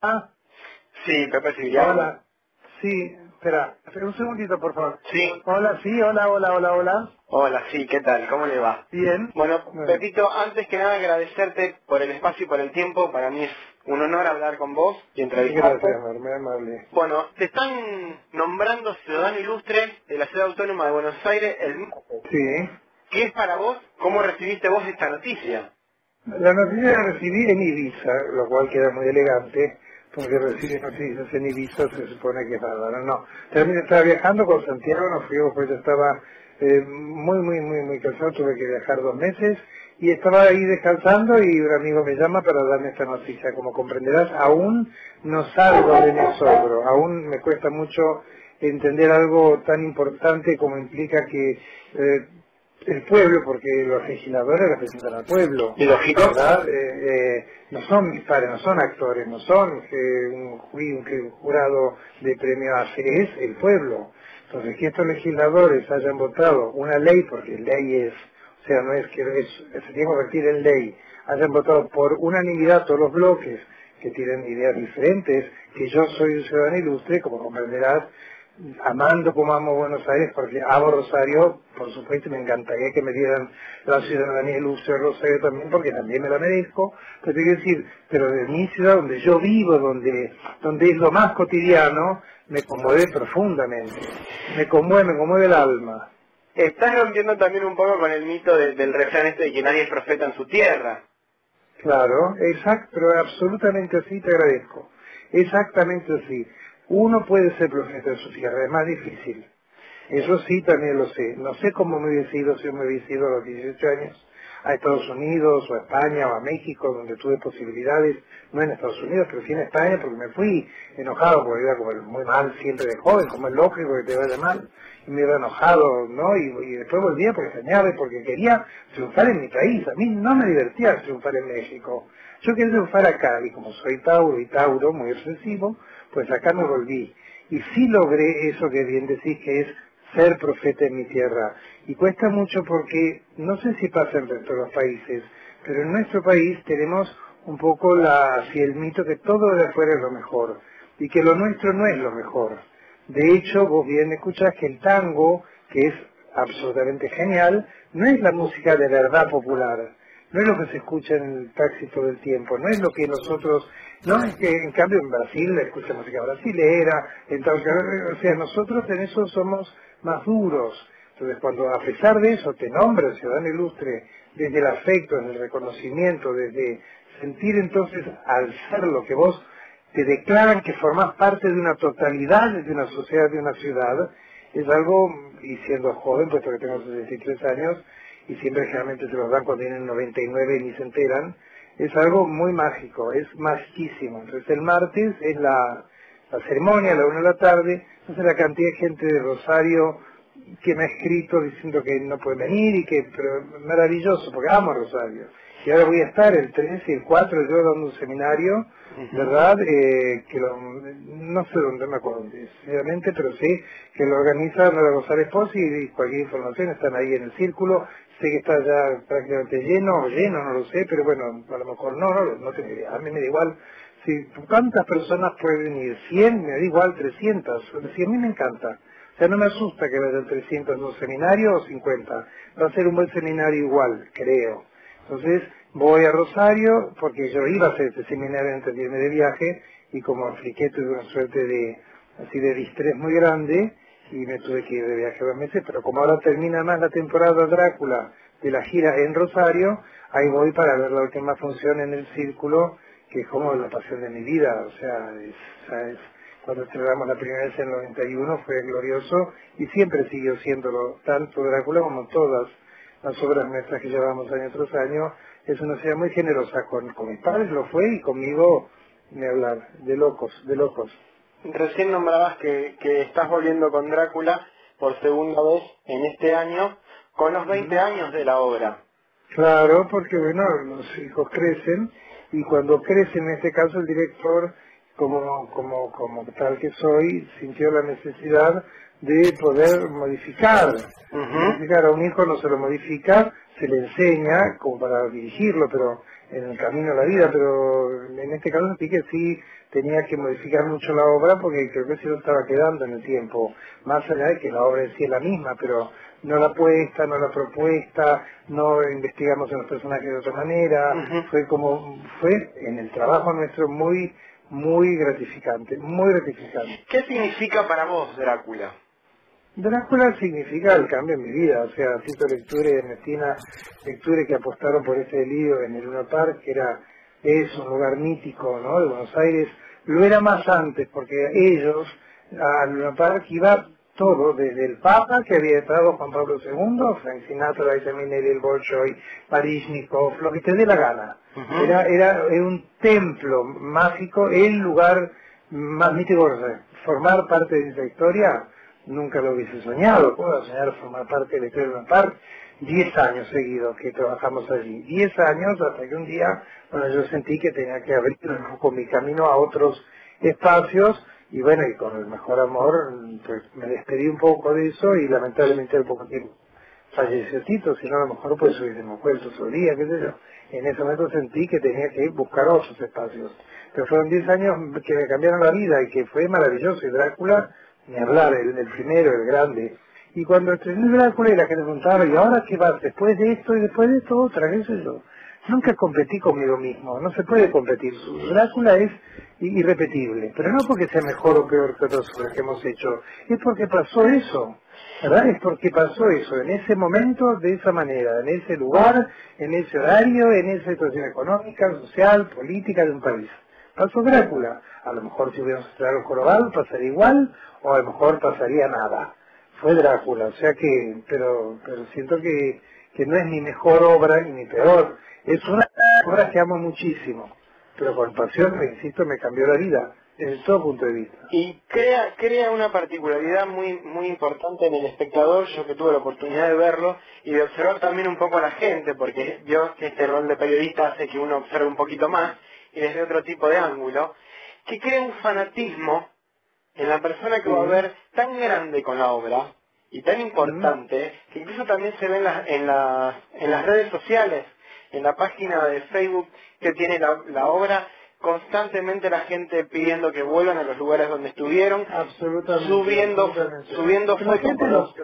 Ah, Sí, Pepe Siciliano. hola. Sí, espera, espera un segundito, por favor. Sí. Hola, sí, hola, hola, hola, hola. Hola, sí, ¿qué tal? ¿Cómo le va? Bien. Bueno, Bueno. Pepito, antes que nada agradecerte por el espacio y por el tiempo. Para mí es un honor hablar con vos y entrevistarte. Gracias, amor, muy amable. Bueno, te están nombrando ciudadano ilustre de la ciudad autónoma de Buenos Aires. El... Sí. ¿Qué es para vos? ¿Cómo recibiste vos esta noticia? La noticia la recibí en Ibiza, lo cual queda muy elegante, recibir noticias en Ibiza se supone que es bárbaro. No, también estaba viajando con Santiago, nos fuimos pues yo estaba eh, muy, muy, muy, muy cansado, tuve que viajar dos meses, y estaba ahí descansando y un amigo me llama para darme esta noticia. Como comprenderás, aún no salgo de mi asombro, aún me cuesta mucho entender algo tan importante como implica que eh, el pueblo, porque los legisladores representan al pueblo. ¿Y lógico? ¿verdad? Eh, eh, no son mis padres, no son actores, no son eh, un, un jurado de premio ACE, es el pueblo. Entonces, que estos legisladores hayan votado una ley, porque ley es, o sea, no es que es, se tiene que convertir en ley, hayan votado por unanimidad todos los bloques que tienen ideas diferentes, que yo soy un ciudadano ilustre, como comprenderás, amando como amo Buenos Aires, porque amo Rosario, por supuesto, me encantaría que me dieran la ciudadanía ilustre de Rosario también, porque también me la merezco, pero te quiero decir, pero de mi ciudad, donde yo vivo, donde, donde es lo más cotidiano, me conmueve profundamente, me conmueve, me conmueve el alma. Estás rompiendo también un poco con el mito de- del refrán este de que nadie es profeta en su tierra. Claro, exacto, pero absolutamente así te agradezco. Exactamente así. Uno puede ser profeta de su tierra, es más difícil. Eso sí, también lo sé. No sé cómo me hubiese ido si yo me hubiese ido a los 18 años a Estados Unidos o a España o a México, donde tuve posibilidades, no en Estados Unidos, pero sí en España, porque me fui enojado, porque iba como muy mal siempre de joven, como es lógico que te vaya mal, y me iba enojado, ¿no? Y, y después volvía porque y porque quería triunfar en mi país. A mí no me divertía triunfar en México. Yo quería triunfar acá, y como soy Tauro y Tauro, muy obsesivo, pues acá me volví. Y sí logré eso que bien decís, que es ser profeta en mi tierra. Y cuesta mucho porque, no sé si pasa en de los países, pero en nuestro país tenemos un poco la, el mito que todo de afuera es lo mejor y que lo nuestro no es lo mejor. De hecho, vos bien escuchás que el tango, que es absolutamente genial, no es la música de verdad popular, no es lo que se escucha en el taxi todo el tiempo, no es lo que nosotros, no es que en cambio en Brasil se escucha música brasilera, en tal- o sea, nosotros en eso somos más duros. Entonces, cuando a pesar de eso te nombra ciudadano ilustre, desde el afecto, desde el reconocimiento, desde sentir entonces al ser lo que vos te declaran que formás parte de una totalidad de una sociedad, de una ciudad, es algo, y siendo joven, puesto que tengo 63 años, y siempre generalmente se los dan cuando tienen 99 y ni se enteran, es algo muy mágico, es magiquísimo. Entonces el martes es la, la ceremonia a la una de la tarde, entonces la cantidad de gente de Rosario que me ha escrito diciendo que no puede venir y que, pero maravilloso, porque amo Rosario. Y ahora voy a estar el 3 y el 4 yo dando un seminario, ¿verdad? Eh, que lo, no sé dónde me acuerdo, sinceramente, pero sé que lo organiza Nora González Pozzi y cualquier información están ahí en el círculo. Sé que está ya prácticamente lleno, o lleno, no lo sé, pero bueno, a lo mejor no, no, no tengo idea. A mí me da igual si cuántas personas pueden ir, 100, me da igual 300, si a mí me encanta. O sea, no me asusta que vayan 300 en un seminario o 50. Va a ser un buen seminario igual, creo. Entonces, voy a Rosario, porque yo iba a hacer este seminario antes de irme de viaje, y como apliqué tuve una suerte de, así de distrés muy grande, y me tuve que ir de viaje dos meses, pero como ahora termina más la temporada Drácula de la gira en Rosario, ahí voy para ver la última función en el círculo, que es como la pasión de mi vida, o sea, es, cuando celebramos la primera vez en el 91 fue glorioso y siempre siguió siéndolo, tanto Drácula como todas las obras nuestras que llevamos año tras año, es una ciudad muy generosa, con, con mis padres lo fue y conmigo, ni hablar, de locos, de locos. Recién nombrabas que, que estás volviendo con Drácula por segunda vez en este año, con los 20 años de la obra. Claro, porque bueno, los hijos crecen y cuando crecen, en este caso el director como, como, como tal que soy, sintió la necesidad de poder modificar. Modificar a un hijo no se lo modifica, se le enseña como para dirigirlo, pero en el camino de la vida, pero en este caso sí que sí tenía que modificar mucho la obra porque creo que se lo estaba quedando en el tiempo, más allá de que la obra en sí es la misma, pero no la puesta, no la propuesta, no investigamos en los personajes de otra manera, fue como, fue en el trabajo nuestro muy, muy gratificante, muy gratificante. ¿Qué significa para vos Drácula? Drácula significa el cambio en mi vida, o sea, Tito Lecture y Ernestina Lecture que apostaron por ese lío en el Luna Park, que era, es un lugar mítico, ¿no?, de Buenos Aires, lo era más antes, porque ellos, al Luna Park iba todo, desde el Papa que había estado Juan Pablo II, Frank Sinatra, Liza Minnelli, el Bolshoi, Parishnikov, lo que te dé la gana. era, era, un templo mágico, el lugar más mítico, formar parte de esa historia, nunca lo hubiese soñado, puedo soñar formar parte de la historia de Park, diez años seguidos que trabajamos allí, diez años hasta que un día, bueno, yo sentí que tenía que abrir un poco mi camino a otros espacios y bueno, y con el mejor amor, pues me despedí un poco de eso y lamentablemente al poco tiempo falleció Tito, si no a lo mejor pues hubiésemos vuelto otro día, qué sé yo. En ese momento sentí que tenía que buscar otros espacios. Pero fueron diez años que me cambiaron la vida y que fue maravilloso. Y Drácula ni hablar, el, primero, el grande. Y cuando estrené Drácula y la gente preguntaba, ¿y ahora qué va? Después de esto y después de esto otra, qué sé yo. Nunca competí conmigo mismo, no se puede competir. Drácula es irrepetible, pero no porque sea mejor o peor que otros que hemos hecho, es porque pasó eso, ¿verdad? Es porque pasó eso, en ese momento, de esa manera, en ese lugar, en ese horario, en esa situación económica, social, política de un país. Pasó Drácula. A lo mejor si hubiéramos traído Jorobado pasaría igual, o a lo mejor pasaría nada. Fue Drácula, o sea que, pero, pero siento que, no es ni mejor obra ni peor. Es una obra que amo muchísimo, pero con pasión, insisto, me cambió la vida desde todo punto de vista. Y crea, crea una particularidad muy, muy importante en el espectador, yo que tuve la oportunidad de verlo y de observar también un poco a la gente, porque yo que este rol de periodista hace que uno observe un poquito más y desde otro tipo de ángulo, que crea un fanatismo en la persona que va a ver tan grande con la obra y tan importante que incluso también se ve en, en, en las redes sociales, en la página de Facebook que tiene la, obra, constantemente la gente pidiendo que vuelvan a los lugares donde estuvieron, subiendo, subiendo fotos.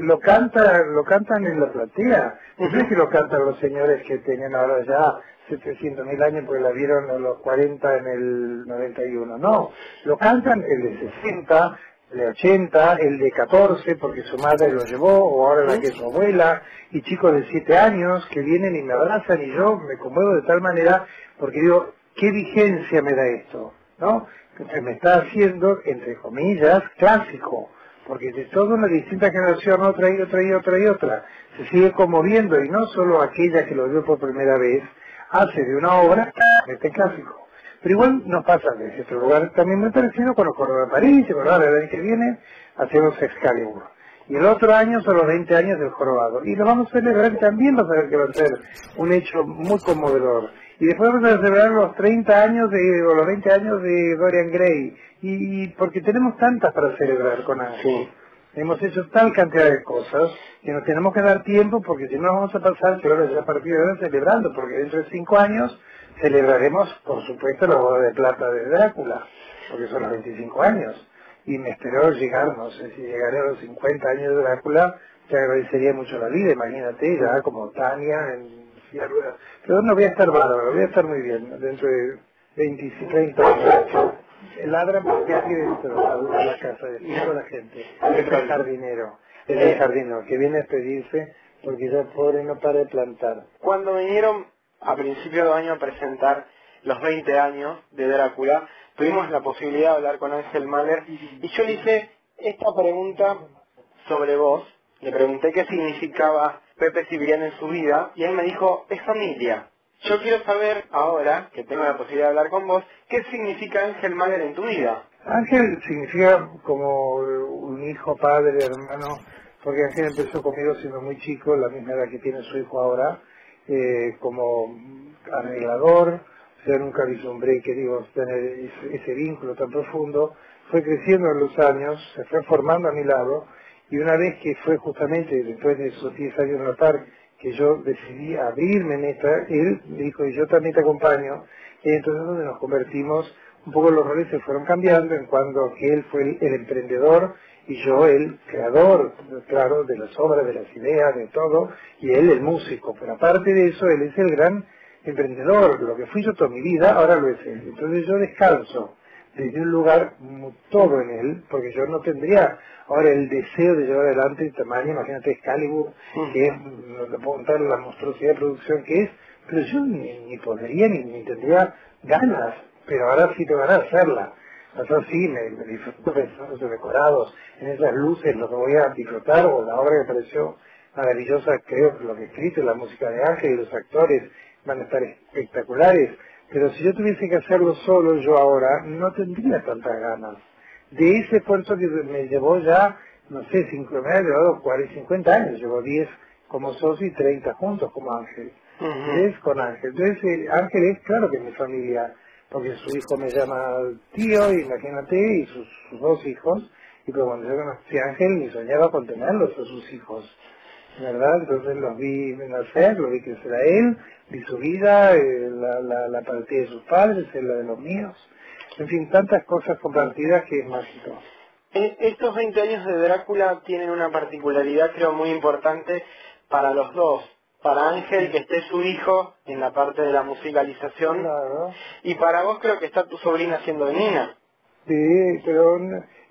Lo, canta, lo cantan en la platea, no sé si lo cantan los señores que tenían ahora ya 700 mil años porque la vieron a los 40 en el 91. No, lo cantan el de 60, el de 80, el de 14 porque su madre lo llevó, o ahora la que es su abuela, y chicos de 7 años que vienen y me abrazan y yo me conmuevo de tal manera porque digo, ¿qué vigencia me da esto? ¿No? Se me está haciendo, entre comillas, clásico porque de toda una distinta generación, otra y otra y otra y otra, se sigue conmoviendo, y no solo aquella que lo vio por primera vez, hace de una obra este clásico. Pero igual nos pasa desde otro lugar también muy parecido con los Córdoba de París, y ahora el año que viene hacemos Excalibur. Y el otro año son los 20 años del jorobado. Y lo vamos a celebrar también, va a ver que va a ser un hecho muy conmovedor. Y después vamos a celebrar los 30 años de, o los 20 años de Dorian Gray. Y, porque tenemos tantas para celebrar con Ángel. Hemos hecho tal cantidad de cosas que nos tenemos que dar tiempo porque si no vamos a pasar que ahora ya a partir de ahora celebrando, porque dentro de cinco años celebraremos, por supuesto, la boda de plata de Drácula, porque son los 25 años. Y me espero llegar, no sé si llegaré a los 50 años de Drácula, te agradecería mucho la vida, imagínate, ya como Tania en Pero no voy a estar bárbaro, voy a estar muy bien dentro de 25, 30 años ladra porque alguien entró a la casa de la gente. El jardinero, el jardinero que viene a pedirse porque ya pobre no para de plantar. Cuando vinieron a principio de año a presentar los 20 años de Drácula, tuvimos la posibilidad de hablar con Ángel Mahler y yo le hice esta pregunta sobre vos. Le pregunté qué significaba Pepe Cibrián en su vida y él me dijo, es familia. Yo quiero saber ahora, que tengo la posibilidad de hablar con vos, ¿qué significa Ángel Mahler en tu vida? Ángel significa como un hijo, padre, hermano, porque Ángel empezó conmigo siendo muy chico, la misma edad que tiene su hijo ahora, eh, como arreglador, o yo nunca vislumbré que digo tener ese, vínculo tan profundo, fue creciendo en los años, se fue formando a mi lado, y una vez que fue justamente después de esos 10 años notar que yo decidí abrirme en esta, él dijo, y yo también te acompaño, y entonces donde nos convertimos, un poco los roles se fueron cambiando en cuanto que él fue el, emprendedor y yo el creador, claro, de las obras, de las ideas, de todo, y él el músico. Pero aparte de eso, él es el gran emprendedor, lo que fui yo toda mi vida, ahora lo es él. Entonces yo descanso desde un lugar todo en él, porque yo no tendría ahora el deseo de llevar adelante el tamaño, imagínate Excalibur, que es, no contar la monstruosidad de producción que es, pero yo ni, podría ni, tendría ganas, pero ahora sí te van a hacerla. Entonces sí, me, me disfruto pensando en esos decorados, en esas luces, lo que voy a disfrutar, o la obra que pareció maravillosa, creo que lo que he escrito, la música de Ángel y los actores van a estar espectaculares, pero si yo tuviese que hacerlo solo yo ahora, no tendría tantas ganas. De ese esfuerzo que me llevó ya, no sé, cinco, me ha llevado 40, 50 años, llevo 10 como socio y 30 juntos como Ángel. Es con Ángel. Entonces, eh, Ángel es claro que mi familia, porque su hijo me llama tío, imagínate, y sus, dos hijos, y pues cuando yo conocí a Ángel, ni soñaba con tenerlos a sus hijos. ¿Verdad? Entonces los vi nacer, lo vi crecer a él, vi su vida, eh, la, la, la partida de sus padres, la de los míos, en fin, tantas cosas compartidas que es mágico. Estos 20 años de Drácula tienen una particularidad creo muy importante para los dos. Para Ángel que esté su hijo en la parte de la musicalización y para vos creo que está tu sobrina haciendo de Nina. Sí, pero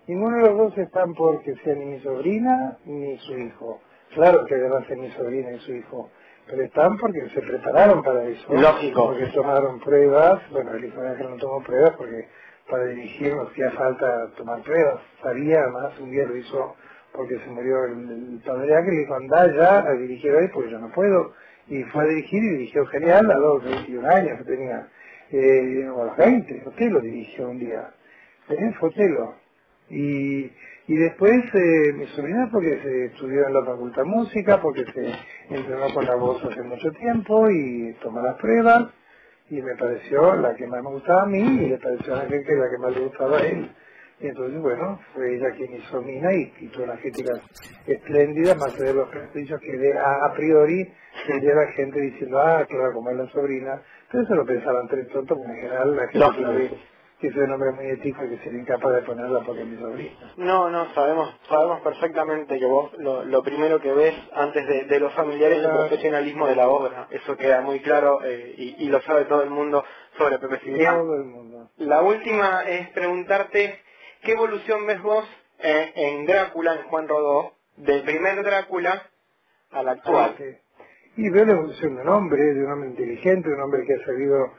ninguno de los dos están porque sea ni mi sobrina ni su hijo. Claro que además ser mi sobrina y su hijo, pero están porque se prepararon para eso. Lógico. Porque tomaron pruebas, bueno, el hijo de Ángel no tomó pruebas porque para dirigir no hacía falta tomar pruebas. Sabía, además, un día lo hizo porque se murió el, padre Ángel y dijo, anda ya a dirigir hoy porque yo no puedo. Y fue a dirigir y dirigió genial a los 21 años que tenía, eh, o a los 20, lo dirigió un día. ¿Eh? Fotelo. Y y después eh, mi sobrina porque se estudió en la facultad de música, porque se entrenó con la voz hace mucho tiempo y tomó las pruebas y me pareció la que más me gustaba a mí y le pareció a la gente la que más le gustaba a él. Y entonces, bueno, fue ella quien hizo Mina y, y tuvo las críticas espléndidas, más allá de los prestigios que de, a, priori tenía la gente diciendo, ah, claro, como es la sobrina. Pero eso lo pensaban tres tontos, porque en general la gente la ve que es un nombre muy ético y que sería incapaz de ponerla porque es mi sobrina. No, no, sabemos sabemos perfectamente que vos lo, primero que ves antes de, los familiares es el profesionalismo de la obra. Eso queda muy claro eh, y, lo sabe todo el mundo sobre Pepe Cibrián. Todo el mundo. La última es preguntarte, ¿qué evolución ves vos eh, en Drácula, en Juan Rodó, del primer Drácula al actual? Y veo la evolución de un hombre, de un hombre inteligente, de un hombre que ha sabido